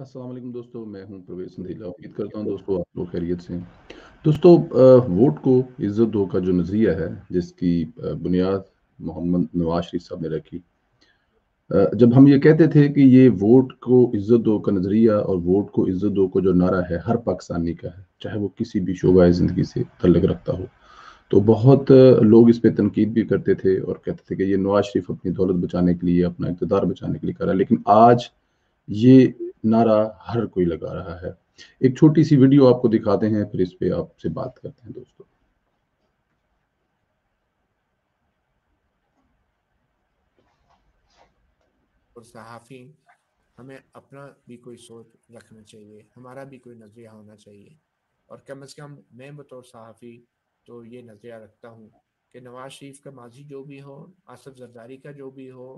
वालेकुम दोस्तों, मैं हूँ प्रवेश संधीला। उम्मीद करता हूँ दोस्तों आप लोग खैरियत से दोस्तों वोट को इज़्ज़त दो का जो नज़रिया है, जिसकी बुनियाद मोहम्मद नवाज़ शरीफ साहब ने रखी जब हम ये कहते थे कि ये वोट को इज़्ज़त दो का नज़रिया और वोट को इज़्ज़त दो का जो नारा है, हर पाकिस्तानी का है, चाहे वो किसी भी शोबा ज़िंदगी से तल्लक रखता हो। तो बहुत लोग इस पर तनकीद भी करते थे और कहते थे कि ये नवाज़ शरीफ अपनी दौलत बचाने के लिए, अपना इक़्तिदार बचाने के लिए कर रहा है। लेकिन आज ये नारा हर कोई लगा रहा है। एक छोटी सी वीडियो आपको दिखाते हैं, फिर इस पे आपसे बात करते हैं दोस्तों। और सहाफ़ी, हमें अपना भी कोई सोच रखना चाहिए, हमारा भी कोई नज़रिया होना चाहिए। और कम अज़ कम मैं बतौर सहाफ़ी तो ये नज़रिया रखता हूँ कि नवाज़ शरीफ का माजी जो भी हो, आसफ जरदारी का जो भी हो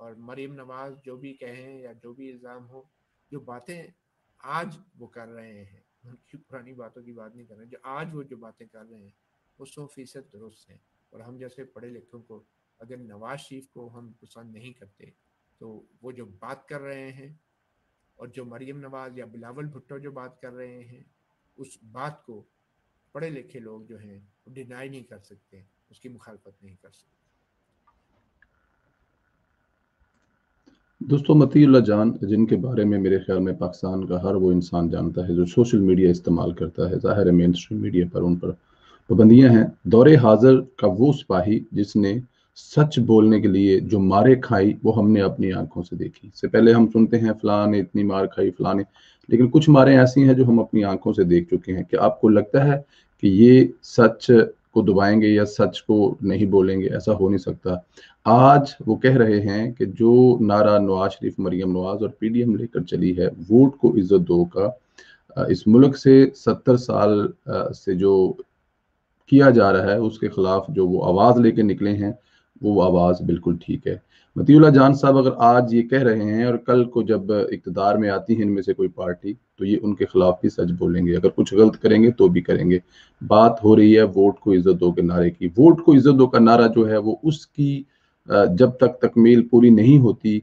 और मरीम नवाज़ जो भी कहें या जो भी इल्ज़ाम हो, जो बातें आज वो कर रहे हैं, उनकी पुरानी बातों की बात नहीं कर रहे, जो आज वो जो बातें कर रहे हैं, वो सौ फ़ीसद दुरुस्त हैं। और हम जैसे पढ़े लिखों को, अगर नवाज़ शरीफ को हम पसंद नहीं करते तो वो जो बात कर रहे हैं, और जो मरीम नवाज़ या बिलावल भुट्टो जो बात कर रहे हैं, उस बात को पढ़े लिखे लोग जो हैं, वो डिनाई नहीं कर सकते, उसकी मुखालफत नहीं कर सकते। दोस्तों मतीउल्ला जान, जिनके बारे में मेरे ख्याल में पाकिस्तान का हर वो इंसान जानता है, जो सोशल मीडिया इस्तेमाल करता है, ज़ाहिर है मेन स्ट्रीम मीडिया पर उन पर पाबंदियाँ हैं। दौरे हाजिर का वो सिपाही जिसने सच बोलने के लिए जो मारे खाई, वो हमने अपनी आँखों से देखी। से पहले हम सुनते हैं फलां ने इतनी मार खाई फलां ने लेकिन कुछ मारें ऐसी हैं जो हम अपनी आँखों से देख चुके हैं। कि आपको लगता है कि ये सच को दबाएँगे या सच को नहीं बोलेंगे, ऐसा हो नहीं सकता। आज वो कह रहे हैं कि जो नारा नवाज़ शरीफ, मरियम नवाज़ और पीडीएम लेकर चली है, वोट को इज़्ज़त दो का इस मुल्क से सत्तर साल से जो किया जा रहा है, उसके खिलाफ जो वो आवाज़ लेके निकले हैं, वो आवाज़ बिल्कुल ठीक है। मतीउल्ला जान साहब, अगर आज ये कह रहे हैं और कल को जब इकतदार में आती है इनमें से कोई पार्टी तो ये उनके खिलाफ भी सच बोलेंगे। अगर कुछ गलत करेंगे तो भी करेंगे। बात हो रही है वोट को इज़्ज़त दो के नारे की। वोट को इज़्ज़त दो का नारा जो है वो उसकी जब तक तकमील पूरी नहीं होती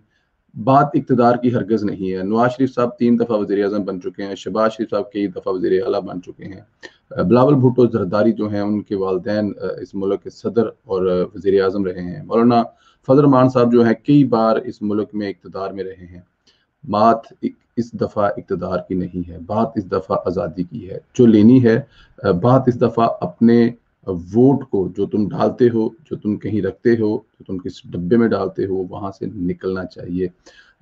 बात इकतदार की हरगज नहीं है। नवाज़ शरीफ साहब तीन दफ़ा वजी अजम बन चुके हैं शबाज शरीफ साहब कई दफ़ा वजी अला बन चुके हैं। बिलावल भुट्टो जरदारी जो हैं, उनके वालदेन इस मुल्क के सदर और वजी अजम रहे हैं। मौलाना फजल मान साहब जो हैं, कई बार इस मुल्क में इकतदार में रहे हैं। बात इस दफ़ा इकतदार की नहीं है, बात इस दफ़ा आज़ादी की है। जो लेनी है बात इस दफ़ा अपने वोट को जो तुम डालते हो, जो तुम कहीं रखते हो, जो तुम किस डब्बे में डालते हो, वहाँ से निकलना चाहिए।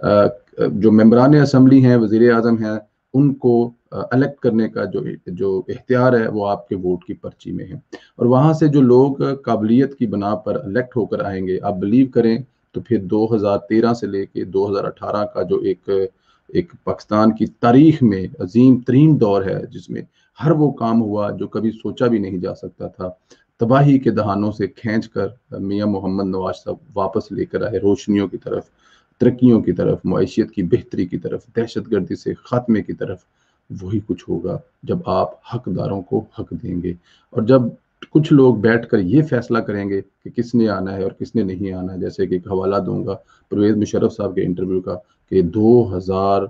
जो मेम्बरान असम्बली हैं वज़ीर अजम हैं, उनको अलेक्ट करने का जो जो इख्तियार है, वो आपके वोट की पर्ची में है। और वहाँ से जो लोग काबिलियत की बना पर अलेक्ट होकर आएँगे, आप बिलीव करें तो फिर 2013 से लेके 2018 का जो एक एक पाकिस्तान की तारीख में अजीम तरीन दौर है, जिसमें हर वो काम हुआ जो कभी सोचा भी नहीं जा सकता था। तबाही के दहानों से खींच कर मियाँ मोहम्मद नवाज़ साहब वापस लेकर आए रोशनियों की तरफ़ तरक्कीों की तरफ़ मीशियत की बेहतरी की तरफ़ दहशत गर्दी से ख़ात्मे की तरफ़, वही कुछ होगा जब आप हकदारों को हक देंगे। और जब कुछ लोग बैठकर ये फैसला करेंगे कि किसने आना है और किसने नहीं आना है, जैसे कि एक हवाला दूँगा परवेज मुशरफ साहब के इंटरव्यू का कि 2000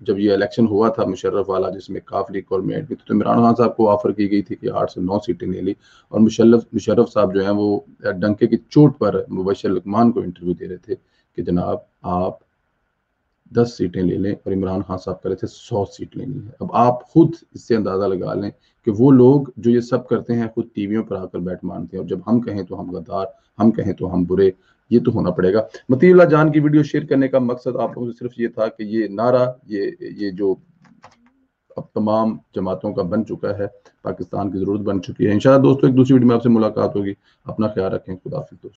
जब ये इलेक्शन हुआ था मुशर्रफ वाला, जिसमें काफली मेट भी तो इमरान खान साहब को ऑफ़र की गई थी कि आठ से नौ सीटें ले ली। और मुशर्रफ मुशर्रफ साहब जो हैं, वो डंके की चोट पर मुबशर लकमान को इंटरव्यू दे रहे थे कि जनाब, आप दस सीटें ले लें और इमरान खान साहब कह रहे थे सौ सीट लेनी है। अब आप खुद इससे अंदाज़ा लगा लें कि वो लोग जो ये सब करते हैं, खुद टीवियों पर आकर बैठ मानते हैं और जब हम कहें तो हम गद्दार, हम कहें तो हम बुरे, ये तो होना पड़ेगा। मतील्ला जान की वीडियो शेयर करने का मकसद आप लोगों से सिर्फ़ ये था कि ये नारा, ये ये जो अब तमाम जमातों का बन चुका है, पाकिस्तान की ज़रूरत बन चुकी है। इंशाल्लाह दोस्तों, एक दूसरी वीडियो में आपसे मुलाकात होगी। अपना ख्याल रखें। खुदाफिज दोस्तों।